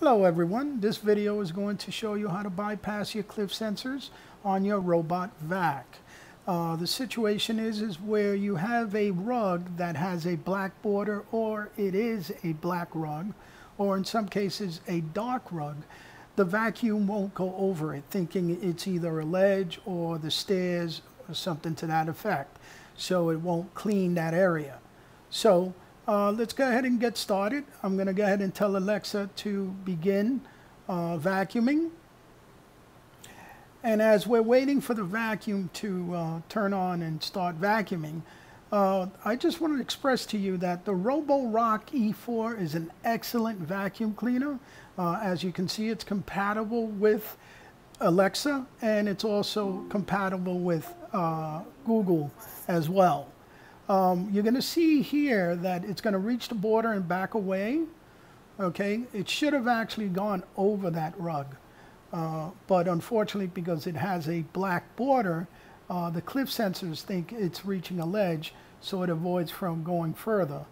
Hello everyone, this video is going to show you how to bypass your cliff sensors on your robot vac. Uh, the situation is, is where you have a rug that has a black border or it is a black rug or in some cases a dark rug. The vacuum won't go over it thinking it's either a ledge or the stairs or something to that effect. So it won't clean that area. So uh, let's go ahead and get started. I'm going to go ahead and tell Alexa to begin uh, vacuuming. And as we're waiting for the vacuum to uh, turn on and start vacuuming, uh, I just want to express to you that the Roborock E4 is an excellent vacuum cleaner. Uh, as you can see, it's compatible with Alexa and it's also compatible with uh, Google as well. Um, you're going to see here that it's going to reach the border and back away. Okay, it should have actually gone over that rug. Uh, but unfortunately, because it has a black border, uh, the cliff sensors think it's reaching a ledge, so it avoids from going further.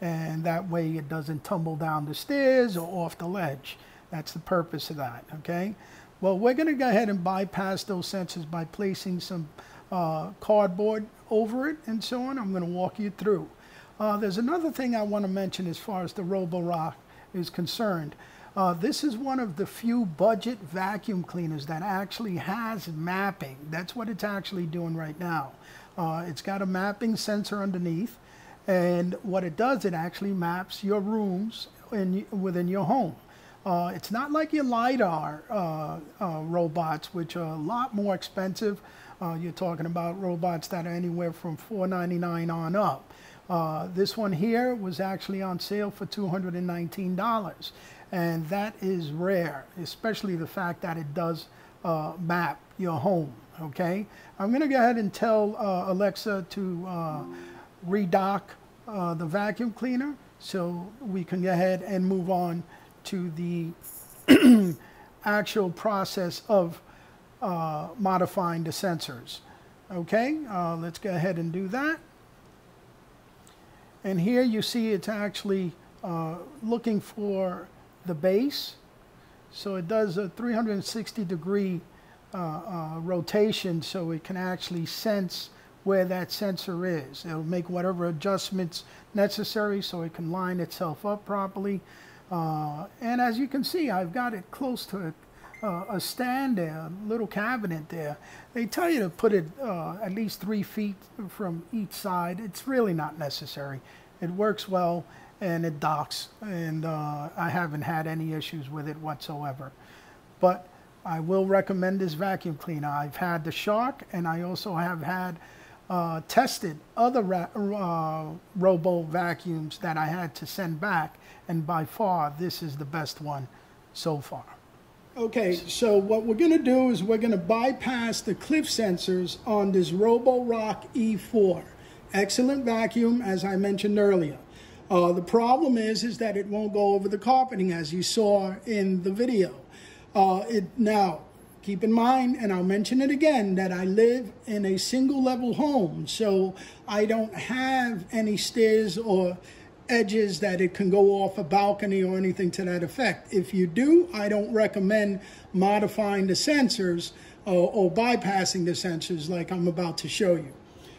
And that way it doesn't tumble down the stairs or off the ledge. That's the purpose of that, okay? Well, we're going to go ahead and bypass those sensors by placing some uh, cardboard over it and so on. I'm going to walk you through. Uh, there's another thing I want to mention as far as the Roborock is concerned. Uh, this is one of the few budget vacuum cleaners that actually has mapping. That's what it's actually doing right now. Uh, it's got a mapping sensor underneath, and what it does, it actually maps your rooms in, within your home. Uh, it's not like your LiDAR uh, uh, robots, which are a lot more expensive. Uh, you're talking about robots that are anywhere from $4.99 on up. Uh, this one here was actually on sale for $219. And that is rare, especially the fact that it does uh, map your home, okay? I'm gonna go ahead and tell uh, Alexa to uh, redock uh, the vacuum cleaner so we can go ahead and move on to the actual process of uh, modifying the sensors. Okay, uh, let's go ahead and do that. And here you see it's actually uh, looking for the base. So it does a 360 degree uh, uh, rotation so it can actually sense where that sensor is. It'll make whatever adjustments necessary so it can line itself up properly. Uh, and as you can see, I've got it close to uh, a stand there, a little cabinet there. They tell you to put it uh, at least three feet from each side. It's really not necessary. It works well and it docks, and uh, I haven't had any issues with it whatsoever. But I will recommend this vacuum cleaner. I've had the Shark, and I also have had uh, tested other uh, Robo vacuums that I had to send back, and by far, this is the best one so far. Okay, so what we're going to do is we're going to bypass the cliff sensors on this Roborock E4. Excellent vacuum, as I mentioned earlier. Uh, the problem is, is that it won't go over the carpeting, as you saw in the video. Uh, it Now, Keep in mind, and I'll mention it again, that I live in a single level home, so I don't have any stairs or edges that it can go off a balcony or anything to that effect. If you do, I don't recommend modifying the sensors or, or bypassing the sensors like I'm about to show you.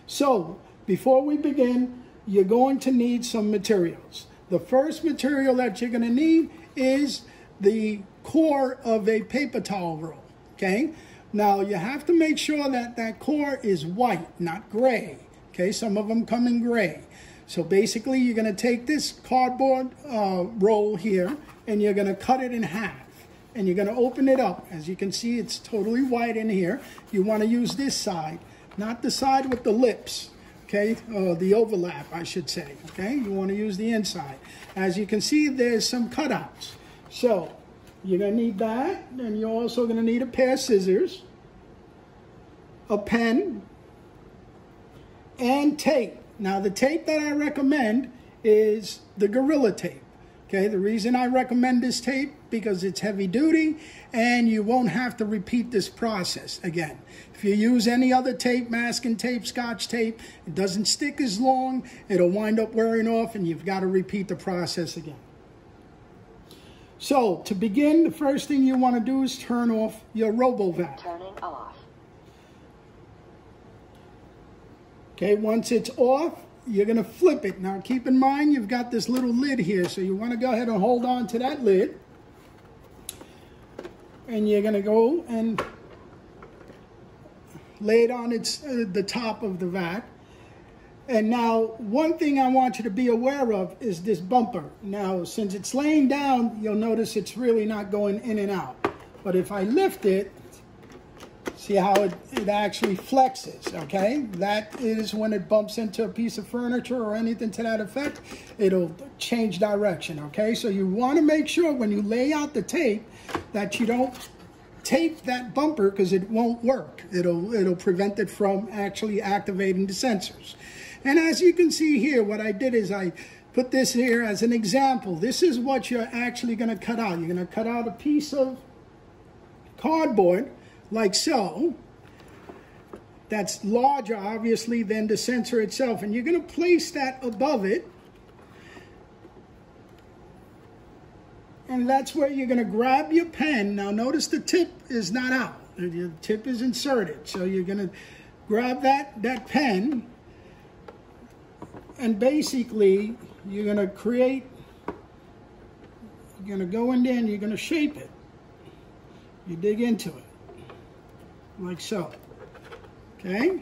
So, before we begin, you're going to need some materials. The first material that you're going to need is the core of a paper towel roll okay? Now, you have to make sure that that core is white, not gray, okay? Some of them come in gray. So basically, you're going to take this cardboard uh, roll here, and you're going to cut it in half. And you're going to open it up. As you can see, it's totally white in here. You want to use this side, not the side with the lips, okay? Uh, the overlap, I should say, okay? You want to use the inside. As you can see, there's some cutouts. So you're going to need that, and you're also going to need a pair of scissors, a pen, and tape. Now, the tape that I recommend is the Gorilla Tape. Okay, the reason I recommend this tape because it's heavy duty and you won't have to repeat this process again. If you use any other tape, masking tape, scotch tape, it doesn't stick as long, it'll wind up wearing off and you've got to repeat the process again. So to begin, the first thing you want to do is turn off your RoboVac. Turning off. Okay, once it's off, you're to flip it. Now keep in mind you've got this little lid here, so you want to go ahead and hold on to that lid. And you're to go and lay it on its uh, the top of the vat. And now, one thing I want you to be aware of is this bumper. Now, since it's laying down, you'll notice it's really not going in and out. But if I lift it, see how it, it actually flexes, okay? That is when it bumps into a piece of furniture or anything to that effect, it'll change direction, okay? So you want to make sure when you lay out the tape that you don't tape that bumper because it won't work. It'll, it'll prevent it from actually activating the sensors. And as you can see here, what I did is I put this here as an example. This is what you're actually going to cut out. You're going to cut out a piece of cardboard like so. That's larger, obviously, than the sensor itself. And you're going to place that above it. And that's where you're going to grab your pen. Now, notice the tip is not out. The tip is inserted. So you're going to grab that, that pen and basically you're going to create you're going to go in there and you're going to shape it you dig into it like so. Okay?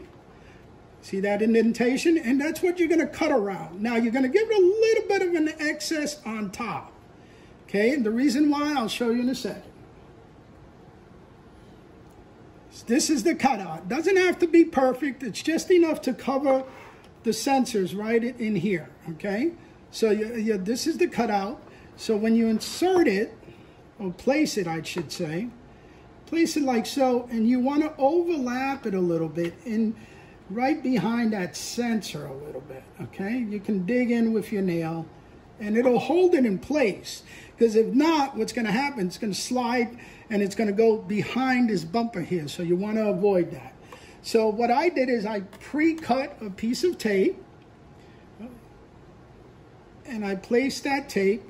See that indentation? And that's what you're going to cut around. Now you're going to give it a little bit of an excess on top. Okay? And the reason why I'll show you in a second this is the cutout. Doesn't have to be perfect. It's just enough to cover the sensors right in here, okay? So you, you, this is the cutout. So when you insert it, or place it, I should say, place it like so, and you want to overlap it a little bit in right behind that sensor a little bit, okay? You can dig in with your nail, and it'll hold it in place. Because if not, what's going to happen, it's going to slide, and it's going to go behind this bumper here, so you want to avoid that. So what I did is I pre-cut a piece of tape and I placed that tape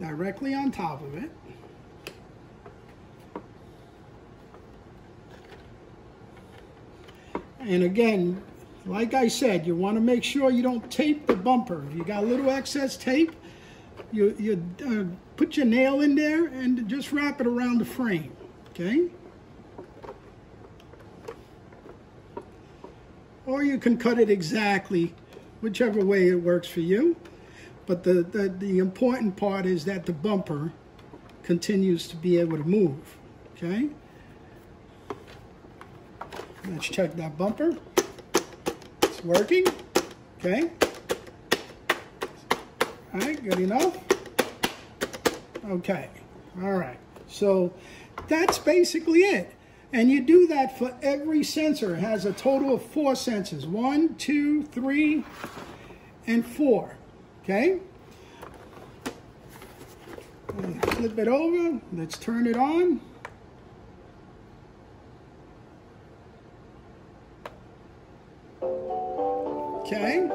directly on top of it. And again, like I said, you want to make sure you don't tape the bumper. If you got a little excess tape, you, you uh, put your nail in there and just wrap it around the frame, okay? or you can cut it exactly, whichever way it works for you. But the, the, the important part is that the bumper continues to be able to move, okay? Let's check that bumper. It's working, okay? All right, good enough. Okay, all right. So that's basically it. And you do that for every sensor. It has a total of four sensors. One, two, three, and four. Okay? Flip it over. Let's turn it on. Okay.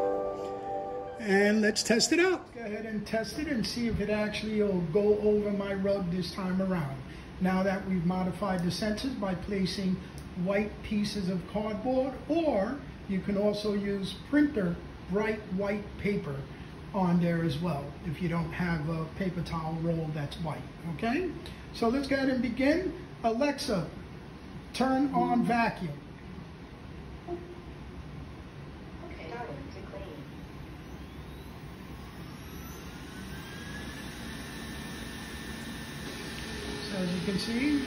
And let's test it out. Go ahead and test it and see if it actually will go over my rug this time around now that we've modified the sensors by placing white pieces of cardboard or you can also use printer bright white paper on there as well if you don't have a paper towel roll that's white okay so let's go ahead and begin Alexa turn on vacuum as you can see, it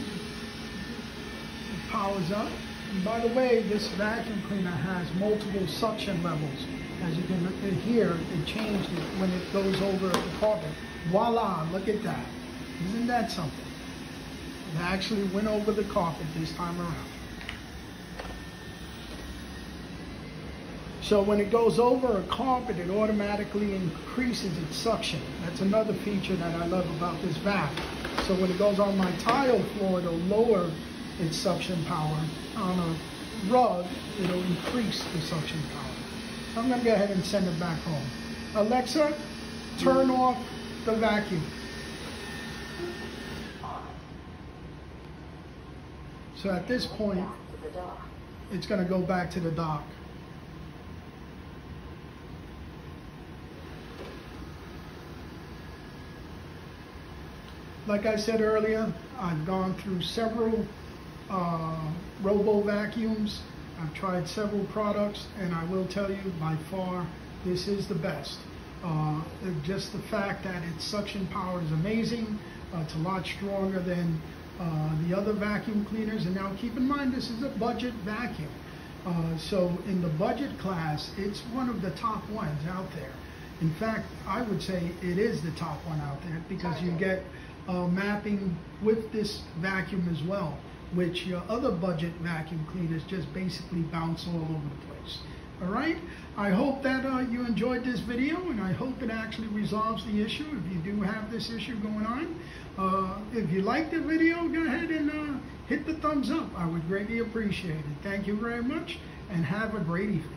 powers up. And by the way, this vacuum cleaner has multiple suction levels. As you can hear, it changed it when it goes over the carpet. Voila, look at that. Isn't that something? It actually went over the carpet this time around. So when it goes over a carpet, it automatically increases its suction. That's another feature that I love about this vacuum. So when it goes on my tile floor, it'll lower its suction power. On a rug, it'll increase the suction power. I'm gonna go ahead and send it back home. Alexa, turn off the vacuum. So at this point, it's gonna go back to the dock. Like I said earlier, I've gone through several uh, robo vacuums. I've tried several products, and I will tell you by far this is the best. Uh, just the fact that its suction power is amazing. Uh, it's a lot stronger than uh, the other vacuum cleaners. And now keep in mind, this is a budget vacuum. Uh, so in the budget class, it's one of the top ones out there. In fact, I would say it is the top one out there because you get uh, mapping with this vacuum as well, which your other budget vacuum cleaners just basically bounce all over the place. All right, I hope that uh, you enjoyed this video and I hope it actually resolves the issue if you do have this issue going on. Uh, if you liked the video, go ahead and uh, hit the thumbs up. I would greatly appreciate it. Thank you very much and have a great evening.